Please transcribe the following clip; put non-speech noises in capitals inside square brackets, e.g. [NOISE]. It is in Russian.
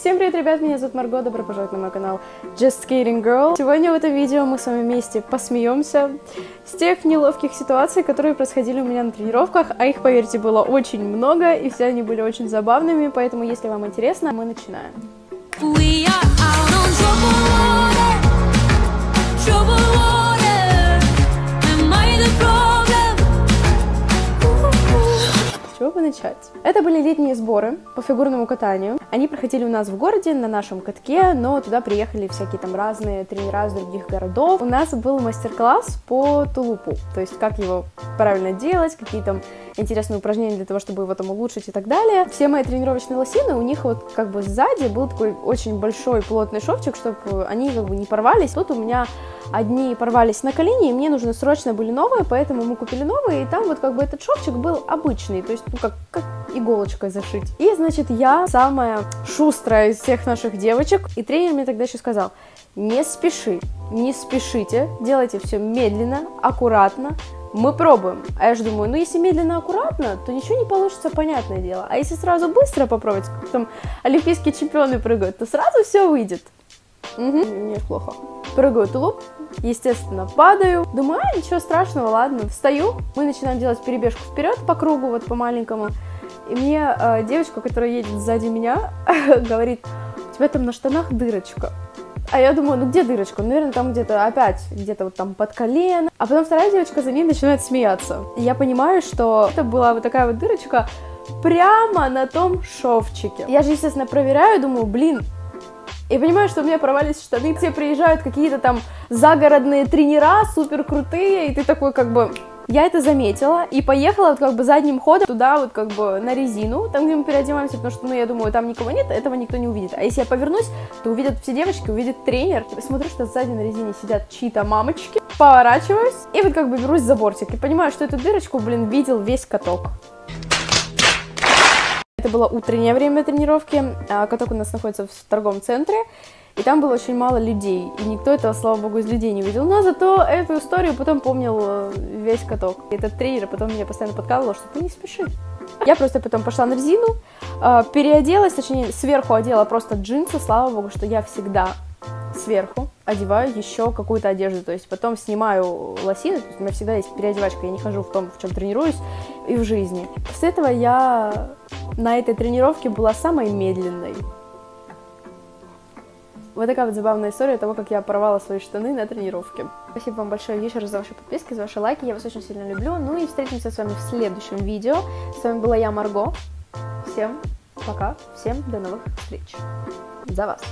Всем привет, ребят, меня зовут Марго, добро пожаловать на мой канал Just Skating Girl. Сегодня в этом видео мы с вами вместе посмеемся с тех неловких ситуаций, которые происходили у меня на тренировках, а их, поверьте, было очень много, и все они были очень забавными, поэтому, если вам интересно, мы начинаем. We are out on чего бы начать? Это были летние сборы по фигурному катанию. Они проходили у нас в городе, на нашем катке, но туда приехали всякие там разные тренера из других городов. У нас был мастер-класс по тулупу, то есть как его правильно делать, какие там интересные упражнения для того, чтобы его там улучшить и так далее. Все мои тренировочные лосины, у них вот как бы сзади был такой очень большой плотный шовчик, чтобы они как бы не порвались. Тут у меня одни порвались на колени, и мне нужно срочно были новые, поэтому мы купили новые, и там вот как бы этот шовчик был обычный, то есть ну как, как иголочкой зашить. И, значит, я самая шустрая из всех наших девочек, и тренер мне тогда еще сказал, не спеши, не спешите, делайте все медленно, аккуратно, мы пробуем. А я же думаю, ну если медленно, аккуратно, то ничего не получится, понятное дело. А если сразу быстро попробовать, как там олимпийские чемпионы прыгают, то сразу все выйдет. Угу. Нет, плохо. Прыгаю тулуп, естественно, падаю. Думаю, а, ничего страшного, ладно. Встаю, мы начинаем делать перебежку вперед по кругу, вот по маленькому. И мне э, девочка, которая едет сзади меня, [LAUGHS] говорит, у тебя там на штанах дырочка. А я думаю, ну где дырочка? Ну, наверное, там где-то опять, где-то вот там под колено. А потом вторая девочка за ней начинает смеяться. И я понимаю, что это была вот такая вот дырочка прямо на том шовчике. Я же, естественно, проверяю, думаю, блин, и понимаю, что у меня порвались штаны, все приезжают какие-то там загородные тренера, супер крутые, и ты такой как бы, я это заметила и поехала вот как бы задним ходом туда вот как бы на резину, там, где мы переодеваемся, потому что, ну, я думаю, там никого нет, этого никто не увидит. А если я повернусь, то увидят все девочки, увидит тренер. Смотрю, что сзади на резине сидят чьи-то мамочки, поворачиваюсь и вот как бы берусь за бортик и понимаю, что эту дырочку, блин, видел весь каток. Это было утреннее время тренировки, а каток у нас находится в торговом центре, и там было очень мало людей, и никто этого, слава богу, из людей не видел. Но зато эту историю потом помнил э, весь каток. И этот тренер потом меня постоянно подкалывал, что ты не спеши. Я просто потом пошла на резину, э, переоделась, точнее, сверху одела просто джинсы, слава богу, что я всегда сверху одеваю еще какую-то одежду, то есть потом снимаю лосины, то есть у меня всегда есть переодевачка, я не хожу в том, в чем тренируюсь и в жизни. После этого я на этой тренировке была самой медленной. Вот такая вот забавная история того, как я порвала свои штаны на тренировке. Спасибо вам большое еще раз за ваши подписки, за ваши лайки. Я вас очень сильно люблю. Ну и встретимся с вами в следующем видео. С вами была я, Марго. Всем пока, всем до новых встреч. За вас.